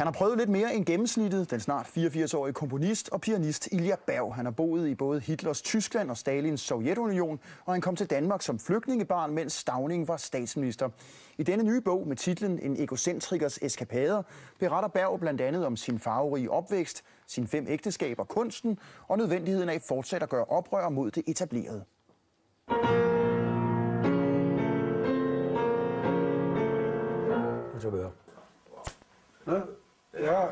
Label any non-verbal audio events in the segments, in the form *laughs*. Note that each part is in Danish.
Han har prøvet lidt mere end gennemsnittet, den snart 84-årige komponist og pianist Ilja Berg. Han har boet i både Hitlers Tyskland og Stalins Sovjetunion, og han kom til Danmark som flygtningebarn, mens Stavning var statsminister. I denne nye bog med titlen En egocentrikers eskapader beretter Berg blandt andet om sin farverige opvækst, sine fem ægteskaber, kunsten og nødvendigheden af fortsat at gøre oprør mod det etablerede. Så videre. Ja, Ja,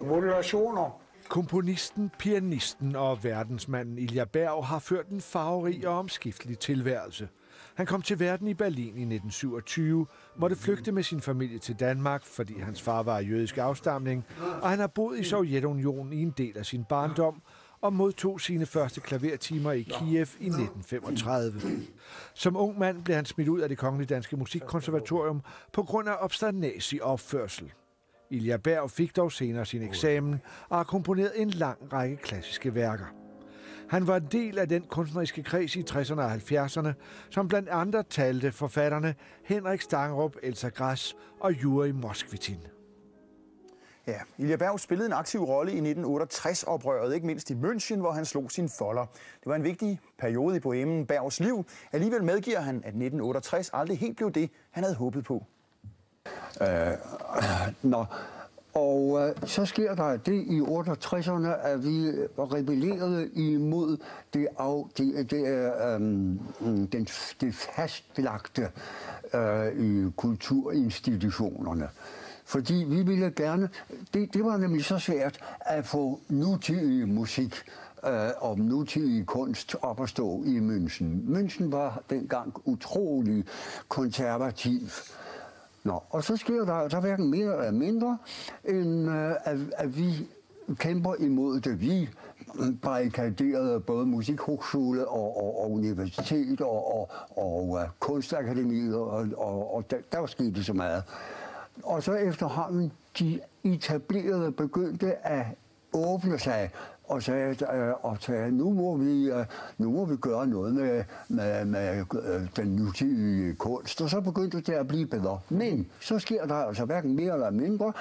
modulationer. Komponisten, pianisten og verdensmanden Ilja Berg har ført en farverig og omskiftelig tilværelse. Han kom til verden i Berlin i 1927, måtte flygte med sin familie til Danmark, fordi hans far var af jødisk afstamning, og han har boet i Sovjetunionen i en del af sin barndom, og modtog sine første klavertimer i Kiev i 1935. Som ung mand blev han smidt ud af det Kongelige Danske Musikkonservatorium på grund af obsternasig opførsel. Ilja Berg fik dog senere sin eksamen og har komponeret en lang række klassiske værker. Han var en del af den kunstneriske kreds i 60'erne og 70'erne, som blandt andre talte forfatterne Henrik Stangerup, Elsa Græs og Juri Moskvitin. Ja, Ilja Berg spillede en aktiv rolle i 1968-oprøret, ikke mindst i München, hvor han slog sin folder. Det var en vigtig periode i poemen Bergs liv. Alligevel medgiver han, at 1968 aldrig helt blev det, han havde håbet på. Øh, nå, og øh, så sker der det i 68'erne, at vi rebellerede imod det, af, det, det, øh, mm, den, det fastlagte øh, i kulturinstitutionerne. Fordi vi ville gerne, det, det var nemlig så svært at få nutidig musik øh, og nutidig kunst op at stå i München. München var dengang utrolig konservativ. Nå, og så sker der der hverken mere eller mindre, end øh, at, at vi kæmper imod det. Vi barrikaderede både musikhochschule og, og, og universitet og, og, og uh, kunstakademiet, og, og, og der, der var så meget. Og så efterhånden de etablerede begyndte at åbne sig og sagde, øh, og sagde nu, må vi, øh, nu må vi gøre noget med, med, med øh, den nutidige kunst. Og så begyndte det at blive bedre. Men så sker der altså hverken mere eller mindre,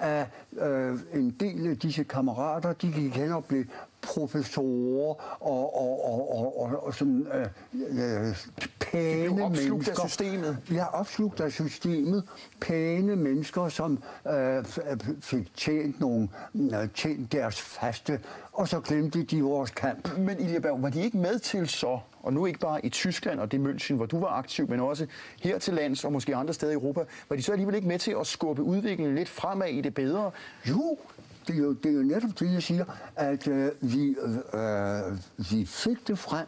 at øh, en del af disse kammerater, de gik hen og blev professorer og, og, og, og, og, og sådan øh, øh, pæne mennesker. af systemet. Ja, opslugt af systemet. Pæne mennesker, som øh, fik tjent, nogle, øh, tjent deres faste, og så glemte de vores kamp. Men Ilja Berg, var de ikke med til så, og nu ikke bare i Tyskland og det München, hvor du var aktiv, men også her til lands og måske andre steder i Europa, var de så alligevel ikke med til at skubbe udviklingen lidt fremad i det bedre? Jo, det er jo, det er jo netop det, jeg siger, at øh, vi, øh, vi fik det frem.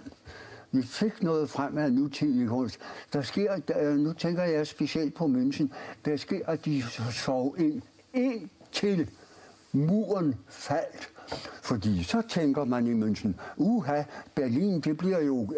Vi fik noget frem af nutidig kunst. Der sker, der, øh, nu tænker jeg specielt på München, der sker, at de sov ind, ind til muren faldt. Fordi så tænker man i München, uha, Berlin, det bliver jo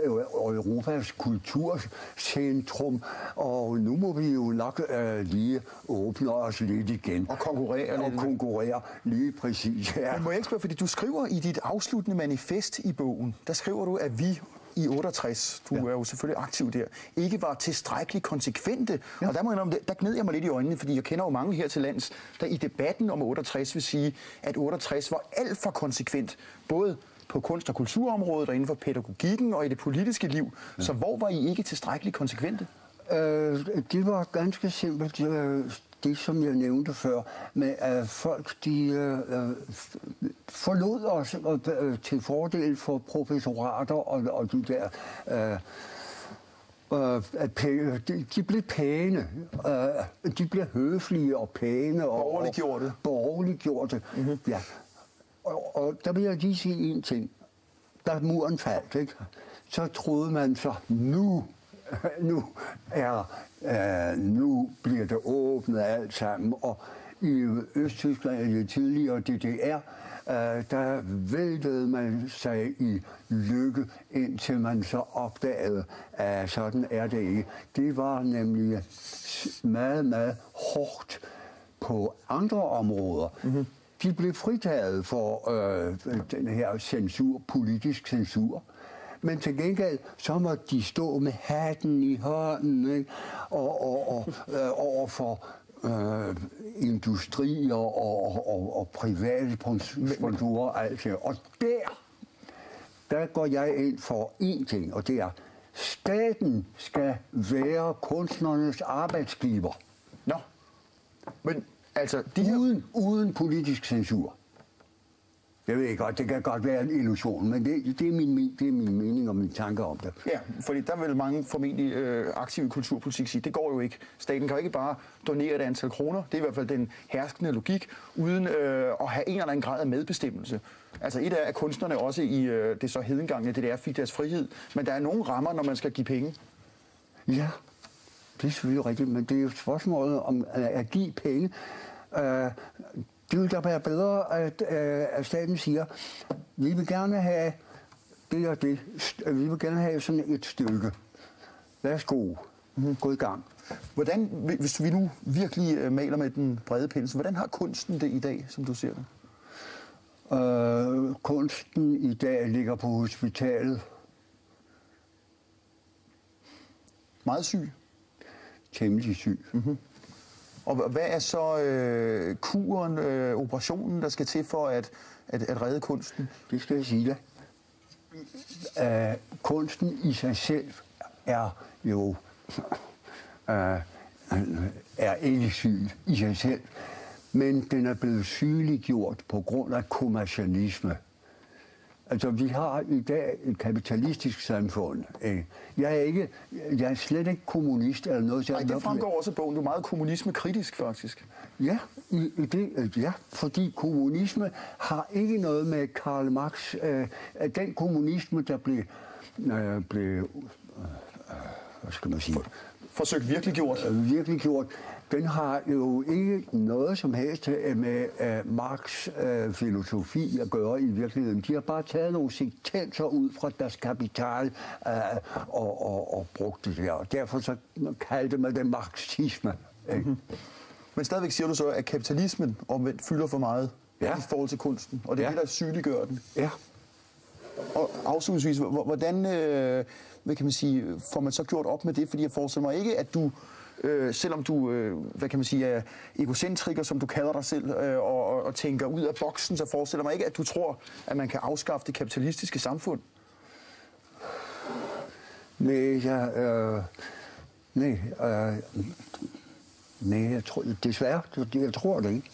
Europas kulturcentrum, og nu må vi jo nok øh, lige åbne os lidt igen. Og konkurrere Og lidt. konkurrere, lige præcis. Ja. Men må jeg ikke spørge, fordi du skriver i dit afsluttende manifest i bogen, der skriver du, at vi i 68, du ja. er jo selvfølgelig aktiv der, ikke var tilstrækkeligt konsekvente. Ja. Og der, må jeg, der gned jeg mig lidt i øjnene, fordi jeg kender jo mange her til lands, der i debatten om 68 vil sige, at 68 var alt for konsekvent, både på kunst- og kulturområdet og inden for pædagogikken og i det politiske liv. Ja. Så hvor var I ikke tilstrækkeligt konsekvente? Øh, det var ganske simpelt øh, det, som jeg nævnte før, med at folk de øh, forlod os øh, til fordel for professorater og, og de der... Øh, øh, de, de blev pæne. Øh, de blev høflige og pæne. Og, borgerliggjorte. Borgerliggjorte, mm-hmm. ja. Og, og der vil jeg lige sige en ting. Da muren faldt, ikke? så troede man så, nu *laughs* nu, er, øh, nu bliver det åbnet alt sammen, og i Østtyskland, det tidligere DDR, øh, der væltede man sig i lykke, indtil man så opdagede, at sådan er det ikke. Det var nemlig meget, meget hårdt på andre områder. Mm-hmm. De blev fritaget for øh, den her censur, politisk censur. Men til gengæld, så må de stå med hatten i hånden, ikke? Og, og, og øh, over for øh, industrier og, og, og, og private sponsorer og alt det. Og der, der går jeg ind for én ting, og det er, staten skal være kunstnernes arbejdsgiver. Nå. Men altså, de her... Uden, uden politisk censur. Jeg ved ikke godt, det kan godt være en illusion, men det, det, er, min, det er min mening og min tanke om det. Ja, fordi der vil mange formentlig øh, aktive kulturpolitik sige, det går jo ikke. Staten kan jo ikke bare donere et antal kroner, det er i hvert fald den herskende logik, uden øh, at have en eller anden grad af medbestemmelse. Altså et af kunstnerne også i øh, det så hedengangne DDR fik deres frihed, men der er nogle rammer, når man skal give penge. Ja, det er selvfølgelig rigtigt, men det er jo spørgsmålet om at give penge. Øh, det vil da være bedre, at, øh, at staten siger, vi vil gerne have det og det. Vi vil gerne have sådan et stykke. Værsgo. Mm-hmm. Gå i gang. Hvordan, hvis vi nu virkelig øh, maler med den brede pensel, hvordan har kunsten det i dag, som du ser det? Øh, kunsten i dag ligger på hospitalet. Meget syg? Temmelig syg. Mm-hmm. Og hvad er så øh, kuren, øh, operationen, der skal til for at, at, at redde kunsten? Det skal jeg sige dig. Æh, kunsten i sig selv er jo *laughs* øh, er ikke syg i sig selv, men den er blevet sygeliggjort på grund af kommercialisme. Altså, vi har i dag et kapitalistisk samfund. Jeg er, ikke, jeg er slet ikke kommunist eller noget. Nej, det fremgår også af bogen. Du er meget kommunisme-kritisk, faktisk. Ja, i, i det, ja, fordi kommunisme har ikke noget med Karl Marx. Øh, den kommunisme, der blev, øh, blev øh, hvad skal man sige? For, forsøgt virkelig gjort. Øh, virkelig gjort den har jo ikke noget som helst med uh, Marx uh, filosofi at gøre i virkeligheden. De har bare taget nogle sektenser ud fra deres kapital uh, og, og, og brugt det der. Og derfor så kaldte man det marxisme. Mm-hmm. Men stadigvæk siger du så, at kapitalismen omvendt fylder for meget ja. i forhold til kunsten, og det er ja. det, der sygeliggør den. Ja. Og afslutningsvis, hvordan øh, hvad kan man sige, får man så gjort op med det? Fordi jeg forestiller mig ikke, at du øh, selvom du, øh, hvad kan man sige, er egocentriker, som du kalder dig selv, øh, og, og, tænker ud af boksen, så forestiller mig ikke, at du tror, at man kan afskaffe det kapitalistiske samfund. Nej, jeg, øh, nej, øh, nej, jeg tror, desværre, jeg tror det ikke.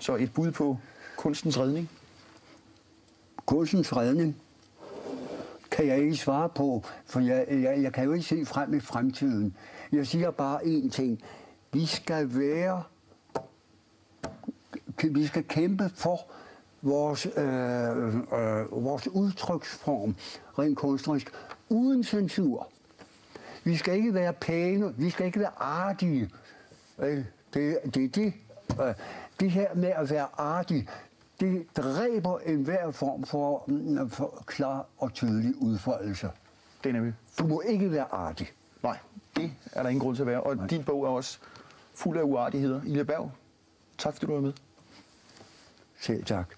Så et bud på kunstens redning? Kunstens redning? Kan jeg ikke svare på, for jeg, jeg, jeg kan jo ikke se frem i fremtiden. Jeg siger bare én ting. Vi skal være... Vi skal kæmpe for vores, øh, øh, vores udtryksform rent kunstnerisk, uden censur. Vi skal ikke være pæne, vi skal ikke være artige. Det, det, det, det, det her med at være artig, det dræber enhver form for, mm, for klar og tydelig udfoldelse. Det er nemlig. Du må ikke være artig. Nej, det er der ingen grund til at være. Og Nej. din bog er også fuld af uartigheder. Ilja Berg, tak fordi du var med. Selv tak.